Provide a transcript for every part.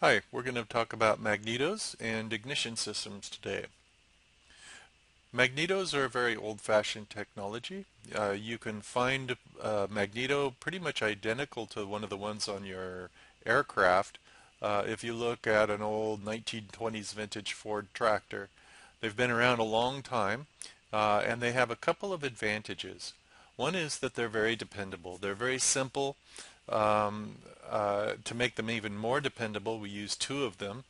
Hi, we're going to talk about magnetos and ignition systems today. Magnetos are a very old-fashioned technology. Uh, you can find a magneto pretty much identical to one of the ones on your aircraft uh, if you look at an old 1920s vintage Ford tractor. They've been around a long time uh, and they have a couple of advantages. One is that they're very dependable. They're very simple. Um, uh, to make them even more dependable, we use two of them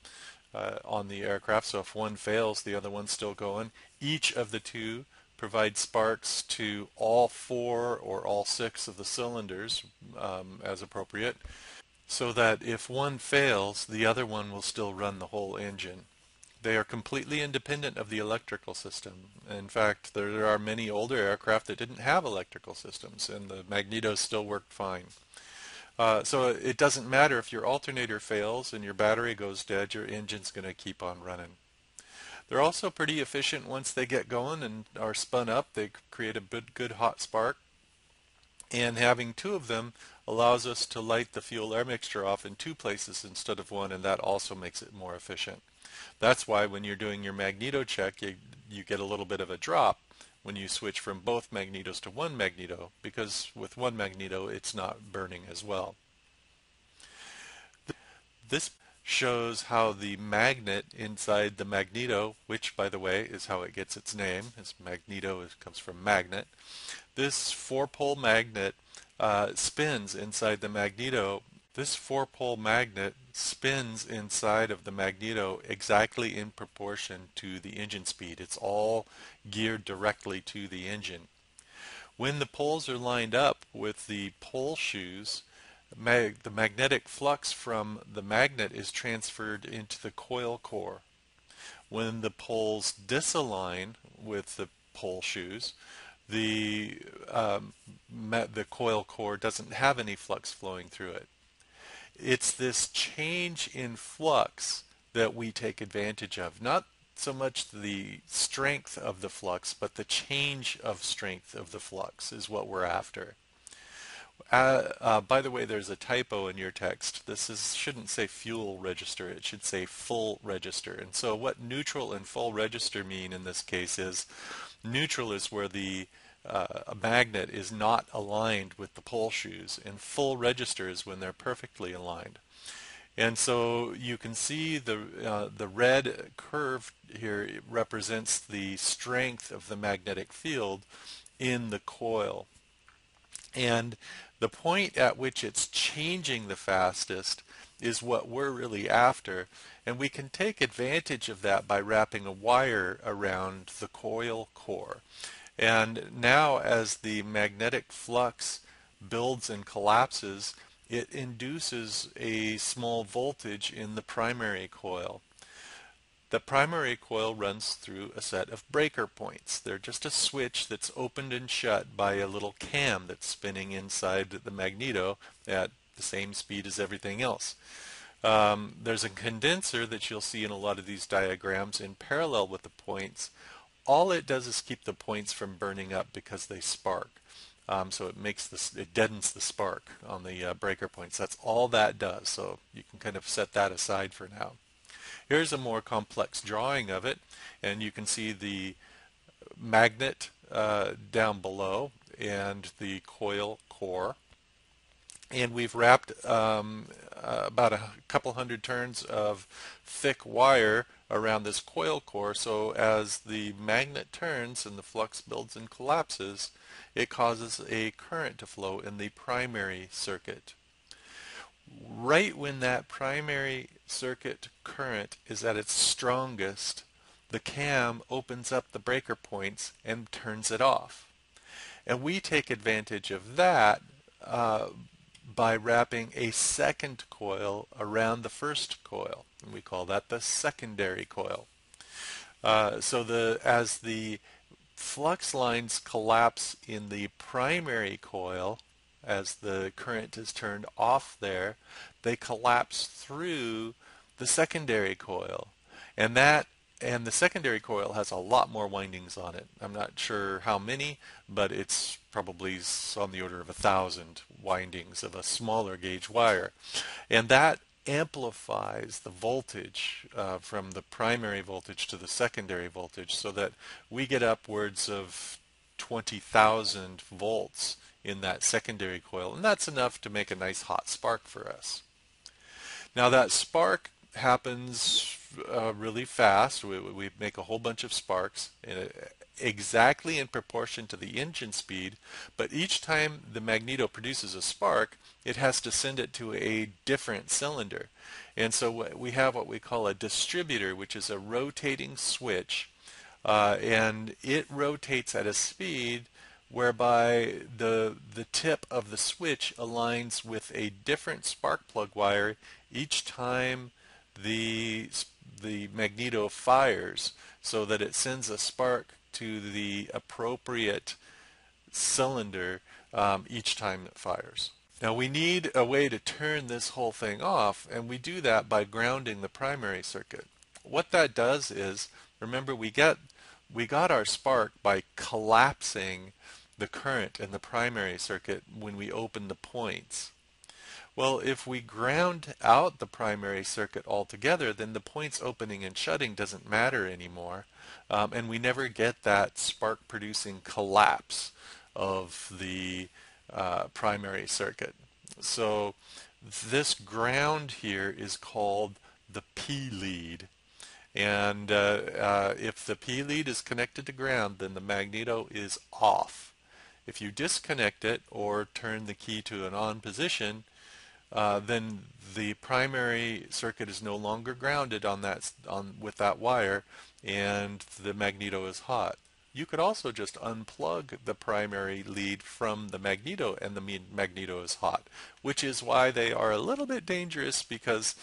uh, on the aircraft. So if one fails, the other one's still going. Each of the two provides sparks to all four or all six of the cylinders um, as appropriate so that if one fails, the other one will still run the whole engine. They are completely independent of the electrical system. In fact, there are many older aircraft that didn't have electrical systems and the magnetos still worked fine. Uh, so it doesn't matter if your alternator fails and your battery goes dead, your engine's going to keep on running. They're also pretty efficient once they get going and are spun up. They create a good, good hot spark. And having two of them allows us to light the fuel air mixture off in two places instead of one, and that also makes it more efficient. That's why when you're doing your magneto check, you, you get a little bit of a drop when you switch from both magnetos to one magneto because with one magneto it's not burning as well. This shows how the magnet inside the magneto, which by the way is how it gets its name, is magneto it comes from magnet. This four-pole magnet uh, spins inside the magneto. This four-pole magnet spins inside of the magneto exactly in proportion to the engine speed. It's all geared directly to the engine. When the poles are lined up with the pole shoes, mag the magnetic flux from the magnet is transferred into the coil core. When the poles disalign with the pole shoes, the um, the coil core doesn't have any flux flowing through it. It's this change in flux that we take advantage of. Not so much the strength of the flux, but the change of strength of the flux is what we're after. Uh, uh, by the way, there's a typo in your text. This is shouldn't say fuel register. It should say full register. And so what neutral and full register mean in this case is neutral is where the uh, a magnet is not aligned with the pole shoes and full registers when they're perfectly aligned. And so you can see the, uh, the red curve here represents the strength of the magnetic field in the coil. And the point at which it's changing the fastest is what we're really after. And we can take advantage of that by wrapping a wire around the coil core. And now as the magnetic flux builds and collapses, it induces a small voltage in the primary coil. The primary coil runs through a set of breaker points. They're just a switch that's opened and shut by a little cam that's spinning inside the magneto at the same speed as everything else. Um, there's a condenser that you'll see in a lot of these diagrams in parallel with the points all it does is keep the points from burning up because they spark. Um, so it makes this, it deadens the spark on the uh, breaker points. That's all that does. So you can kind of set that aside for now. Here's a more complex drawing of it, and you can see the magnet uh, down below and the coil core. And we've wrapped um, uh, about a couple hundred turns of thick wire around this coil core so as the magnet turns and the flux builds and collapses it causes a current to flow in the primary circuit. Right when that primary circuit current is at its strongest the cam opens up the breaker points and turns it off. And we take advantage of that uh, by wrapping a second coil around the first coil. And we call that the secondary coil. Uh, so the as the flux lines collapse in the primary coil, as the current is turned off there, they collapse through the secondary coil. And that and the secondary coil has a lot more windings on it. I'm not sure how many, but it's probably on the order of a thousand windings of a smaller gauge wire. And that amplifies the voltage uh, from the primary voltage to the secondary voltage so that we get upwards of 20,000 volts in that secondary coil and that's enough to make a nice hot spark for us. Now that spark happens uh, really fast. We, we, make a whole bunch of sparks in exactly in proportion to the engine speed, but each time the magneto produces a spark, it has to send it to a different cylinder. And so we have what we call a distributor, which is a rotating switch, uh, and it rotates at a speed whereby the the tip of the switch aligns with a different spark plug wire each time the the magneto fires so that it sends a spark to the appropriate cylinder um, each time it fires. Now we need a way to turn this whole thing off and we do that by grounding the primary circuit. What that does is, remember we get we got our spark by collapsing the current in the primary circuit when we open the points. Well, if we ground out the primary circuit altogether, then the points opening and shutting doesn't matter anymore. Um, and we never get that spark producing collapse of the uh, primary circuit. So this ground here is called the P lead. And uh, uh, if the P lead is connected to ground, then the magneto is off. If you disconnect it or turn the key to an on position, uh, then the primary circuit is no longer grounded on that on with that wire and the magneto is hot. You could also just unplug the primary lead from the magneto and the magneto is hot, which is why they are a little bit dangerous because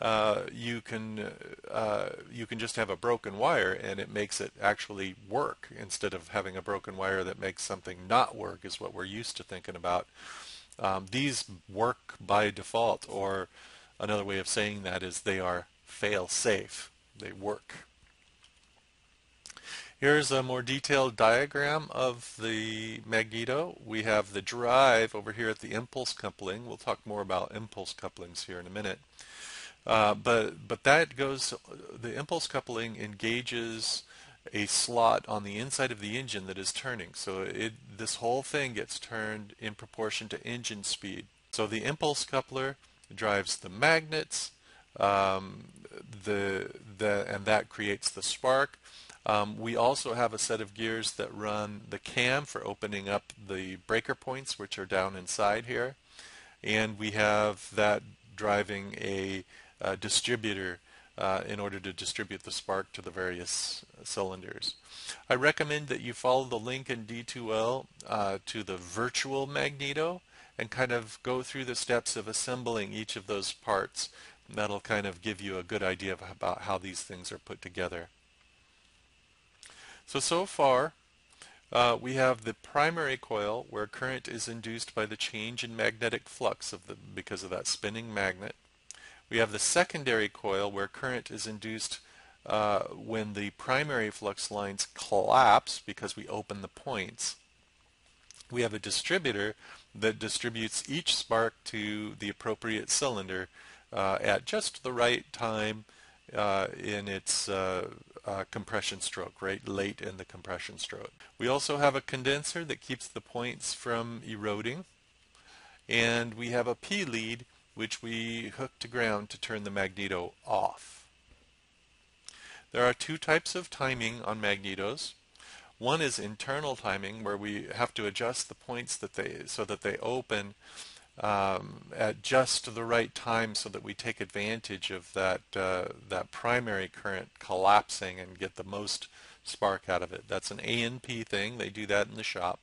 uh, you can uh, you can just have a broken wire and it makes it actually work instead of having a broken wire that makes something not work is what we're used to thinking about. Um, these work by default, or another way of saying that is they are fail safe. They work. Here's a more detailed diagram of the magneto. We have the drive over here at the impulse coupling. We'll talk more about impulse couplings here in a minute. Uh, but but that goes. The impulse coupling engages a slot on the inside of the engine that is turning. So it, this whole thing gets turned in proportion to engine speed. So the impulse coupler drives the magnets, um, the, the, and that creates the spark. Um, we also have a set of gears that run the cam for opening up the breaker points, which are down inside here. And we have that driving a, a distributor uh, in order to distribute the spark to the various cylinders. I recommend that you follow the link in D2L uh, to the virtual magneto and kind of go through the steps of assembling each of those parts. That'll kind of give you a good idea of about how these things are put together. So, so far, uh, we have the primary coil where current is induced by the change in magnetic flux of the, because of that spinning magnet. We have the secondary coil where current is induced uh, when the primary flux lines collapse because we open the points. We have a distributor that distributes each spark to the appropriate cylinder uh, at just the right time uh, in its uh, uh, compression stroke, right late in the compression stroke. We also have a condenser that keeps the points from eroding and we have a P lead which we hook to ground to turn the magneto off. There are two types of timing on magnetos. One is internal timing, where we have to adjust the points that they so that they open um, at just the right time, so that we take advantage of that uh, that primary current collapsing and get the most spark out of it. That's an A&P thing. They do that in the shop.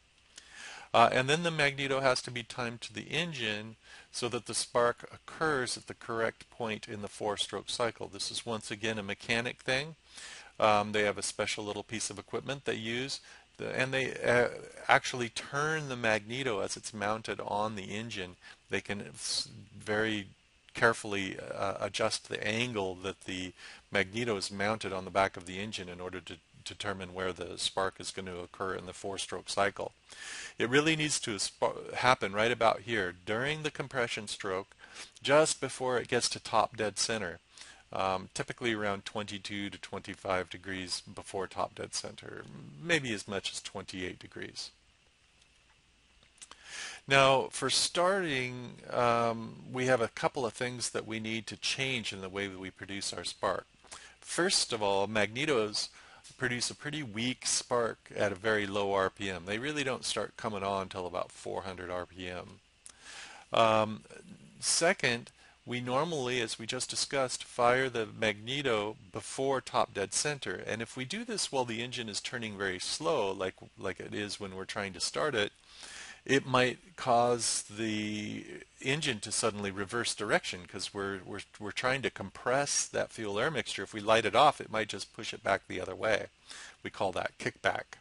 Uh, and then the magneto has to be timed to the engine so that the spark occurs at the correct point in the four-stroke cycle. This is once again a mechanic thing. Um, they have a special little piece of equipment they use and they uh, actually turn the magneto as it's mounted on the engine. They can very carefully uh, adjust the angle that the magneto is mounted on the back of the engine in order to determine where the spark is going to occur in the four-stroke cycle. It really needs to happen right about here. During the compression stroke, just before it gets to top dead center. Um, typically around 22 to 25 degrees before top dead center, maybe as much as 28 degrees. Now, for starting, um, we have a couple of things that we need to change in the way that we produce our spark. First of all, magnetos produce a pretty weak spark at a very low RPM. They really don't start coming on until about 400 RPM. Um, second, we normally, as we just discussed, fire the magneto before top dead center. And if we do this while the engine is turning very slow, like, like it is when we're trying to start it, it might cause the engine to suddenly reverse direction because we're, we're, we're trying to compress that fuel air mixture. If we light it off, it might just push it back the other way. We call that kickback.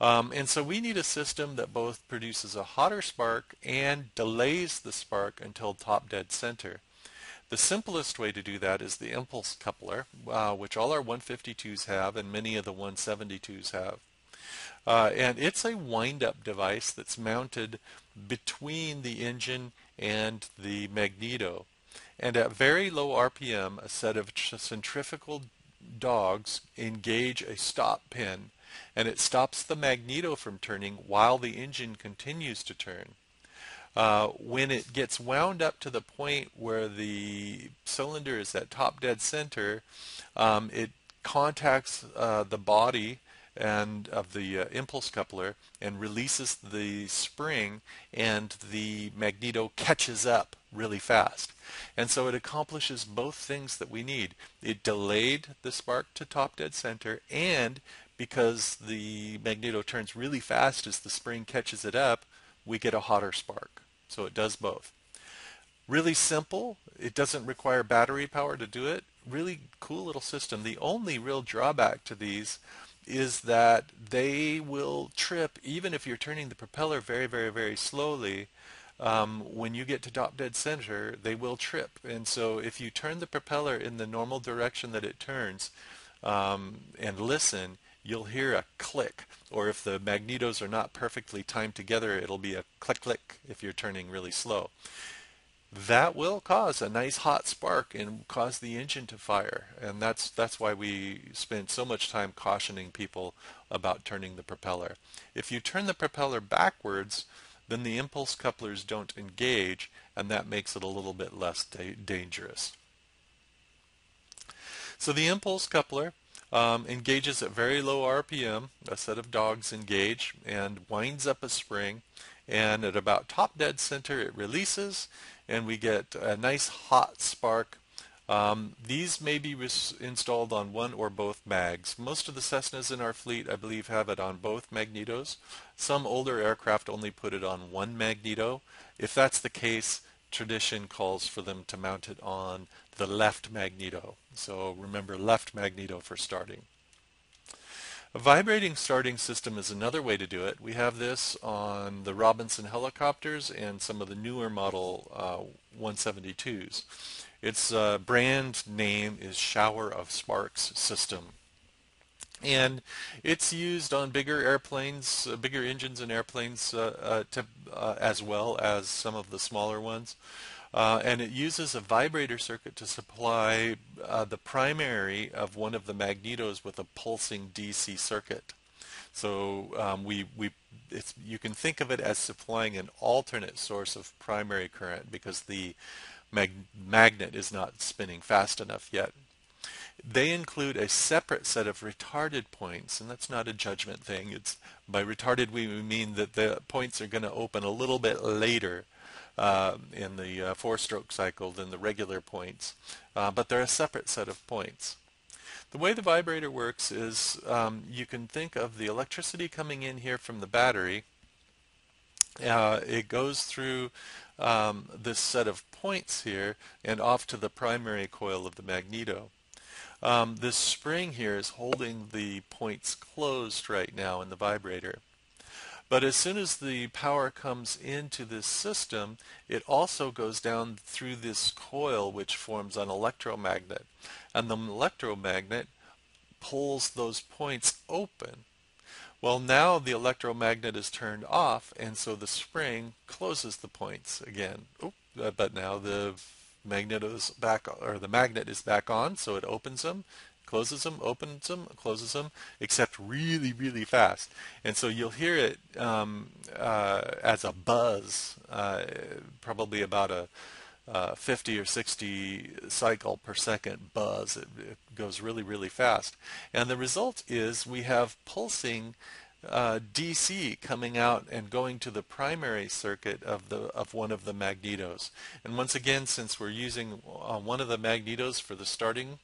Um, and so we need a system that both produces a hotter spark and delays the spark until top dead center. The simplest way to do that is the impulse coupler, uh, which all our 152s have and many of the 172s have. Uh, and it's a wind-up device that's mounted between the engine and the magneto. And at very low RPM, a set of centrifugal dogs engage a stop pin and it stops the magneto from turning while the engine continues to turn. Uh, when it gets wound up to the point where the cylinder is at top dead center, um, it contacts uh, the body and of the uh, impulse coupler and releases the spring and the magneto catches up really fast. And so it accomplishes both things that we need. It delayed the spark to top dead center and because the magneto turns really fast as the spring catches it up, we get a hotter spark. So it does both. Really simple. It doesn't require battery power to do it. Really cool little system. The only real drawback to these is that they will trip even if you're turning the propeller very, very, very slowly. Um, when you get to top dead center, they will trip. And so if you turn the propeller in the normal direction that it turns um, and listen, you'll hear a click. Or if the magnetos are not perfectly timed together, it'll be a click click if you're turning really slow that will cause a nice hot spark and cause the engine to fire. And that's that's why we spend so much time cautioning people about turning the propeller. If you turn the propeller backwards, then the impulse couplers don't engage, and that makes it a little bit less da dangerous. So the impulse coupler um, engages at very low RPM, a set of dogs engage, and winds up a spring. And at about top dead center, it releases, and we get a nice hot spark. Um, these may be installed on one or both mags. Most of the Cessnas in our fleet, I believe, have it on both magnetos. Some older aircraft only put it on one magneto. If that's the case, tradition calls for them to mount it on the left magneto. So remember left magneto for starting. A vibrating starting system is another way to do it. We have this on the Robinson helicopters and some of the newer model uh, 172s. Its uh, brand name is Shower of Sparks system. And it's used on bigger airplanes, uh, bigger engines and airplanes uh, uh, to, uh, as well as some of the smaller ones. Uh, and it uses a vibrator circuit to supply uh, the primary of one of the magnetos with a pulsing DC circuit. So um, we, we you can think of it as supplying an alternate source of primary current because the mag magnet is not spinning fast enough yet. They include a separate set of retarded points, and that's not a judgment thing. It's by retarded we mean that the points are going to open a little bit later uh, in the uh, four-stroke cycle than the regular points, uh, but they're a separate set of points. The way the vibrator works is um, you can think of the electricity coming in here from the battery. Uh, it goes through um, this set of points here and off to the primary coil of the magneto. Um, this spring here is holding the points closed right now in the vibrator. But as soon as the power comes into this system, it also goes down through this coil which forms an electromagnet. And the electromagnet pulls those points open. Well, now the electromagnet is turned off, and so the spring closes the points again. But now the magnet is back or the magnet is back on, so it opens them, closes them, opens them, closes them, except really, really fast. And so you'll hear it um, uh, as a buzz, uh, probably about a uh, 50 or 60 cycle per second buzz. It, it, goes really, really fast. And the result is we have pulsing uh, DC coming out and going to the primary circuit of the of one of the magnetos. And once again, since we're using uh, one of the magnetos for the starting,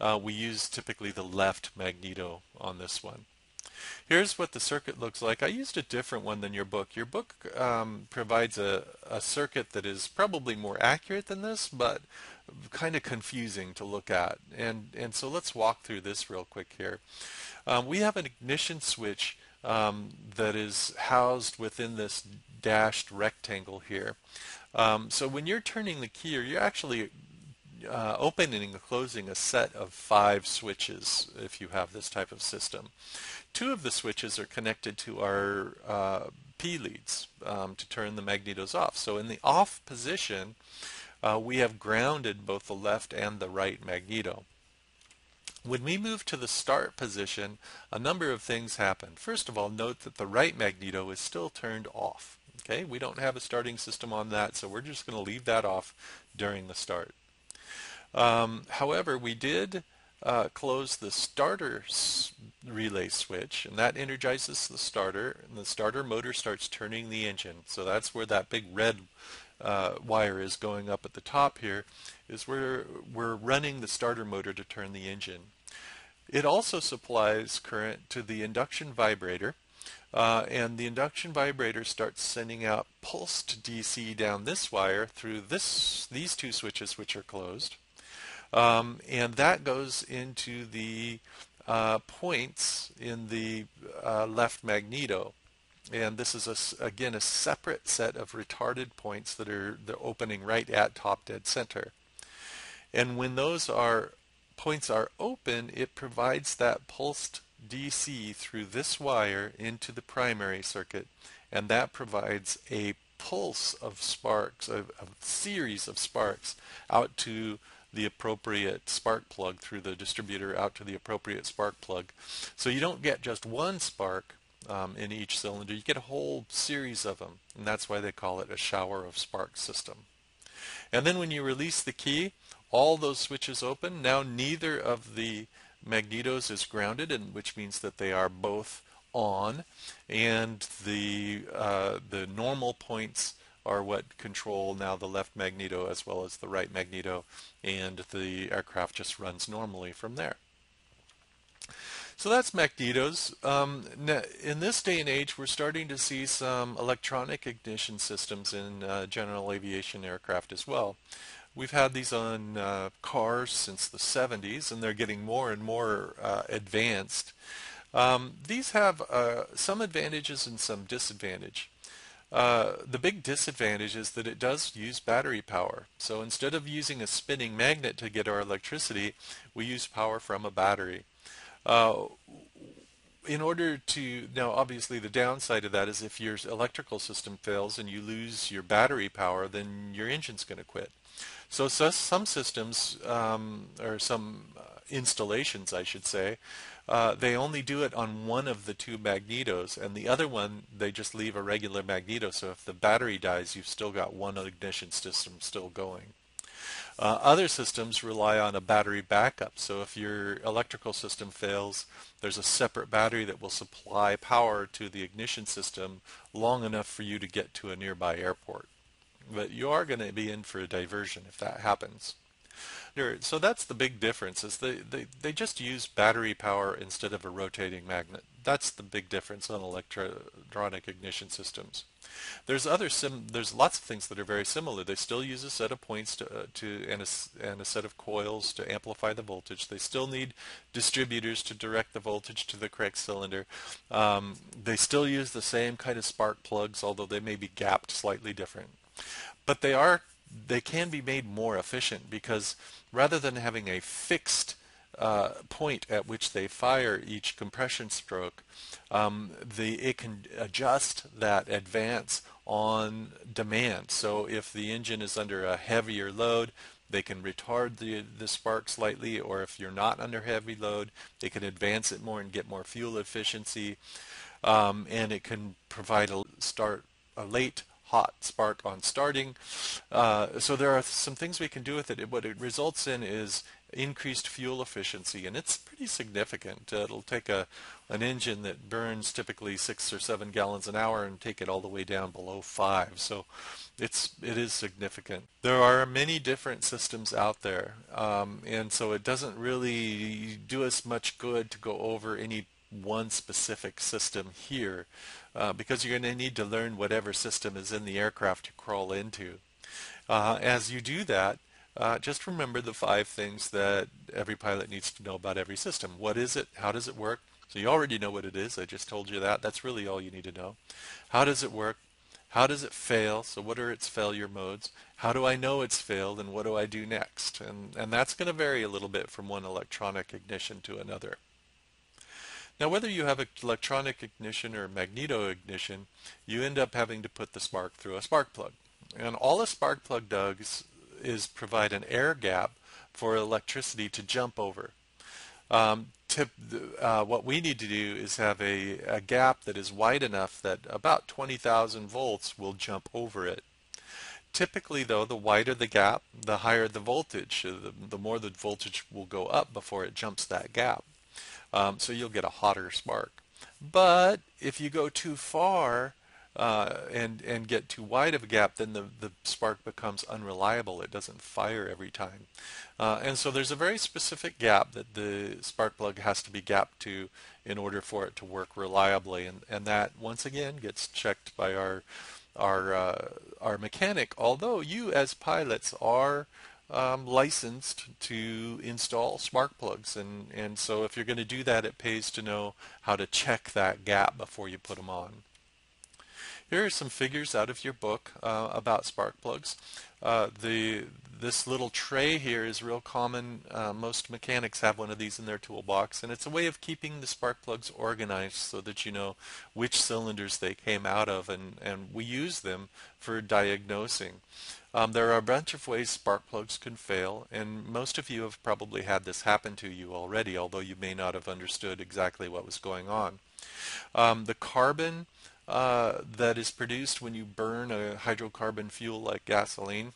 uh, we use typically the left magneto on this one. Here's what the circuit looks like. I used a different one than your book. Your book um, provides a, a circuit that is probably more accurate than this, but kind of confusing to look at. And, and so let's walk through this real quick here. Um, we have an ignition switch um, that is housed within this dashed rectangle here. Um, so when you're turning the key, you're actually uh, opening and closing a set of five switches if you have this type of system. Two of the switches are connected to our uh, P leads um, to turn the magnetos off. So in the off position, uh, we have grounded both the left and the right magneto. When we move to the start position, a number of things happen. First of all, note that the right magneto is still turned off. Okay, we don't have a starting system on that, so we're just going to leave that off during the start. Um, however, we did uh, close the starter relay switch, and that energizes the starter, and the starter motor starts turning the engine. So that's where that big red uh, wire is going up at the top here, is where we're running the starter motor to turn the engine. It also supplies current to the induction vibrator, uh, and the induction vibrator starts sending out pulsed DC down this wire through this these two switches which are closed. Um, and that goes into the uh, points in the uh, left magneto. And this is, a, again, a separate set of retarded points that are the opening right at top dead center. And when those are points are open, it provides that pulsed DC through this wire into the primary circuit, and that provides a pulse of sparks, a, a series of sparks out to the appropriate spark plug through the distributor out to the appropriate spark plug. So you don't get just one spark um, in each cylinder, you get a whole series of them, and that's why they call it a shower of sparks system. And then when you release the key, all those switches open. Now neither of the magnetos is grounded, and which means that they are both on, and the uh, the normal points are what control now the left magneto as well as the right magneto and the aircraft just runs normally from there. So that's magnetos. Um, in this day and age, we're starting to see some electronic ignition systems in uh, general aviation aircraft as well. We've had these on uh, cars since the 70s, and they're getting more and more uh, advanced. Um, these have uh, some advantages and some disadvantage. Uh, the big disadvantage is that it does use battery power. So instead of using a spinning magnet to get our electricity, we use power from a battery. Uh, in order to, now obviously the downside of that is if your electrical system fails and you lose your battery power, then your engine's going to quit. So, so, some systems, um, or some uh, installations I should say, uh, they only do it on one of the two magnetos, and the other one they just leave a regular magneto. So if the battery dies, you've still got one ignition system still going. Uh, other systems rely on a battery backup. So if your electrical system fails, there's a separate battery that will supply power to the ignition system long enough for you to get to a nearby airport. But you are going to be in for a diversion if that happens. So that's the big difference is they, they, they just use battery power instead of a rotating magnet. That's the big difference on electronic ignition systems. There's other sim there's lots of things that are very similar. They still use a set of points to, uh, to and, a, and a set of coils to amplify the voltage. They still need distributors to direct the voltage to the correct cylinder. Um, they still use the same kind of spark plugs, although they may be gapped slightly different. But they are they can be made more efficient because rather than having a fixed uh, point at which they fire each compression stroke, um, the, it can adjust that advance on demand. So if the engine is under a heavier load, they can retard the, the spark slightly, or if you're not under heavy load, they can advance it more and get more fuel efficiency. Um, and it can provide a start a late hot spark on starting. Uh, so there are some things we can do with it. What it results in is increased fuel efficiency, and it's pretty significant. Uh, it'll take a an engine that burns typically six or seven gallons an hour and take it all the way down below five. So it's it is significant. There are many different systems out there, um, and so it doesn't really do us much good to go over any one specific system here uh, because you're going to need to learn whatever system is in the aircraft you crawl into. Uh, as you do that, uh, just remember the five things that every pilot needs to know about every system. What is it? How does it work? So you already know what it is. I just told you that. That's really all you need to know. How does it work? How does it fail? So what are its failure modes? How do I know it's failed and what do I do next? And, and that's going to vary a little bit from one electronic ignition to another. Now whether you have electronic ignition or magneto ignition, you end up having to put the spark through a spark plug. And all a spark plug does is provide an air gap for electricity to jump over. Um, tip, uh, what we need to do is have a, a gap that is wide enough that about 20,000 volts will jump over it. Typically, though, the wider the gap, the higher the voltage. The, the more the voltage will go up before it jumps that gap. Um, so you'll get a hotter spark. But if you go too far uh, and and get too wide of a gap, then the, the spark becomes unreliable. It doesn't fire every time. Uh, and so there's a very specific gap that the spark plug has to be gapped to in order for it to work reliably. And, and that, once again, gets checked by our our uh, our mechanic. Although you as pilots are um, licensed to install spark plugs and and so if you're going to do that it pays to know how to check that gap before you put them on. Here are some figures out of your book uh, about spark plugs. Uh, the this little tray here is real common. Uh, most mechanics have one of these in their toolbox and it's a way of keeping the spark plugs organized so that you know which cylinders they came out of and, and we use them for diagnosing. Um, there are a bunch of ways spark plugs can fail, and most of you have probably had this happen to you already, although you may not have understood exactly what was going on. Um, the carbon uh, that is produced when you burn a hydrocarbon fuel like gasoline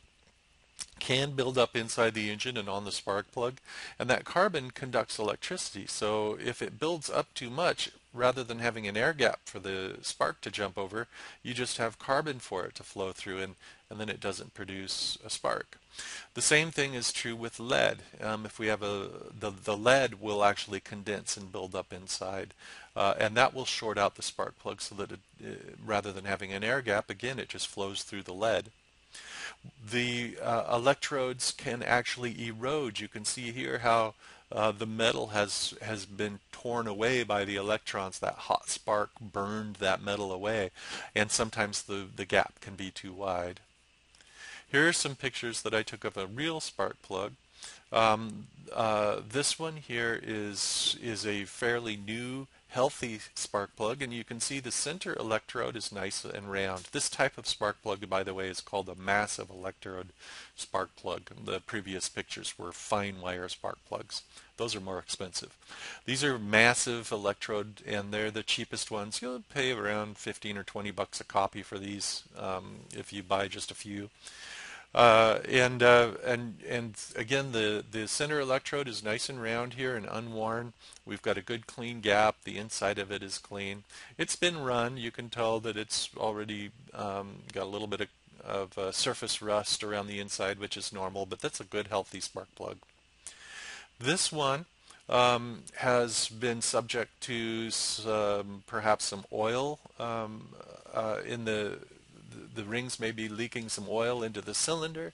can build up inside the engine and on the spark plug and that carbon conducts electricity so if it builds up too much rather than having an air gap for the spark to jump over you just have carbon for it to flow through and, and then it doesn't produce a spark. The same thing is true with lead. Um, if we have a the, the lead will actually condense and build up inside uh, and that will short out the spark plug so that it, uh, rather than having an air gap again it just flows through the lead the uh, electrodes can actually erode. You can see here how uh, the metal has has been torn away by the electrons. That hot spark burned that metal away, and sometimes the the gap can be too wide. Here are some pictures that I took of a real spark plug. Um, uh, this one here is is a fairly new healthy spark plug and you can see the center electrode is nice and round. This type of spark plug by the way is called a massive electrode spark plug. The previous pictures were fine wire spark plugs. Those are more expensive. These are massive electrode and they're the cheapest ones. You'll pay around 15 or 20 bucks a copy for these um, if you buy just a few. Uh, and uh, and and again, the the center electrode is nice and round here and unworn. We've got a good clean gap. The inside of it is clean. It's been run. You can tell that it's already um, got a little bit of, of uh, surface rust around the inside, which is normal, but that's a good healthy spark plug. This one um, has been subject to some, perhaps some oil um, uh, in the the rings may be leaking some oil into the cylinder.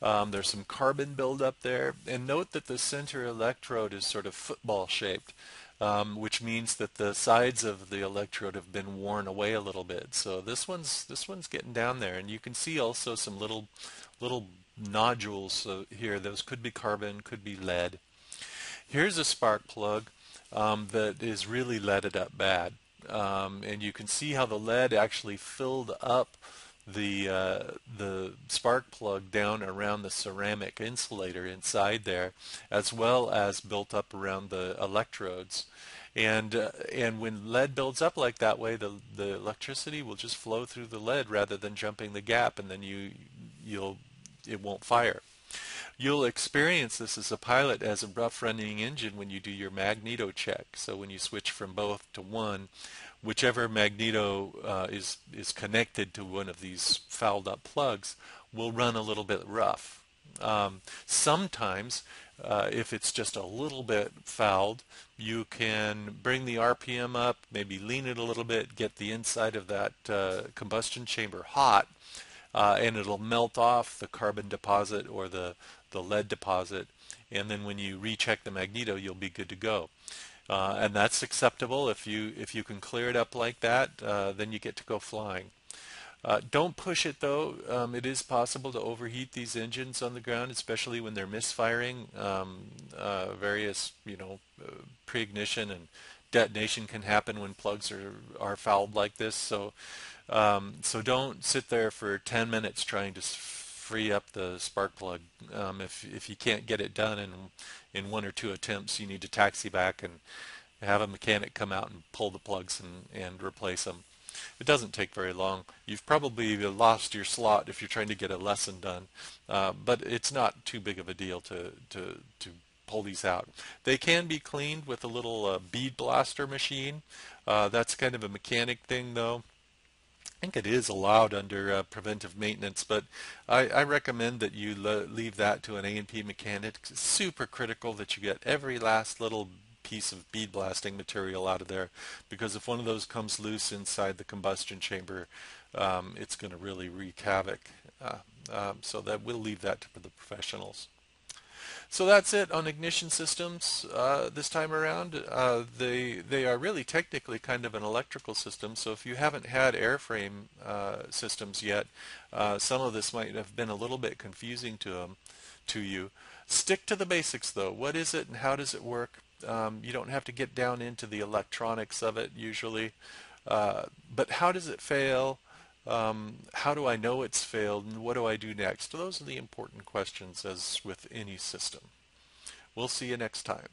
Um, there's some carbon buildup there. And note that the center electrode is sort of football shaped. Um, which means that the sides of the electrode have been worn away a little bit. So this one's this one's getting down there, and you can see also some little little nodules uh, here. Those could be carbon, could be lead. Here's a spark plug um, that is really leaded up bad, um, and you can see how the lead actually filled up the uh, the spark plug down around the ceramic insulator inside there, as well as built up around the electrodes. And uh, and when lead builds up like that way, the the electricity will just flow through the lead rather than jumping the gap, and then you you'll it won't fire. You'll experience this as a pilot as a rough running engine when you do your magneto check. So when you switch from both to one, whichever magneto uh, is is connected to one of these fouled up plugs will run a little bit rough. Um, sometimes, uh, if it's just a little bit fouled, you can bring the RPM up, maybe lean it a little bit, get the inside of that uh, combustion chamber hot, uh, and it'll melt off the carbon deposit or the, the lead deposit. And then when you recheck the magneto, you'll be good to go. Uh, and that's acceptable if you if you can clear it up like that uh, then you get to go flying uh, don't push it though um, it is possible to overheat these engines on the ground especially when they're misfiring um, uh, various you know uh, pre-ignition and detonation can happen when plugs are are fouled like this so um, so don't sit there for 10 minutes trying to free up the spark plug. Um, if if you can't get it done in in one or two attempts, you need to taxi back and have a mechanic come out and pull the plugs and and replace them. It doesn't take very long. You've probably lost your slot if you're trying to get a lesson done, uh, but it's not too big of a deal to to to pull these out. They can be cleaned with a little uh, bead blaster machine. Uh, that's kind of a mechanic thing though. I think it is allowed under uh, preventive maintenance, but I, I recommend that you leave that to an A&P mechanic. It's super critical that you get every last little piece of bead blasting material out of there because if one of those comes loose inside the combustion chamber, um, it's going to really wreak havoc. Uh, um, so that we'll leave that to the professionals. So that's it on ignition systems uh, this time around. Uh, they they are really technically kind of an electrical system. So if you haven't had airframe uh, systems yet, uh, some of this might have been a little bit confusing to them, to you. Stick to the basics though. What is it and how does it work? Um, you don't have to get down into the electronics of it usually. Uh, but how does it fail? Um, how do I know it's failed and what do I do next? Those are the important questions as with any system. We'll see you next time.